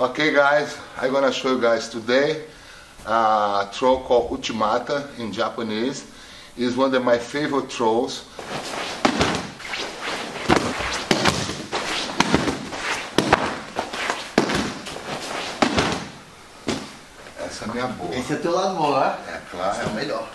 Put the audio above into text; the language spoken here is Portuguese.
Okay guys, I'm gonna show you guys today a troll called Uchimata in Japanese. It's one of my favorite trolls. Essa é minha boa. Esse é teu lado bom, né? É claro. Esse é o melhor.